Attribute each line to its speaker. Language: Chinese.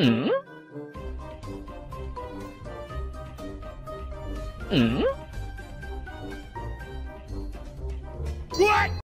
Speaker 1: 嗯？嗯？What？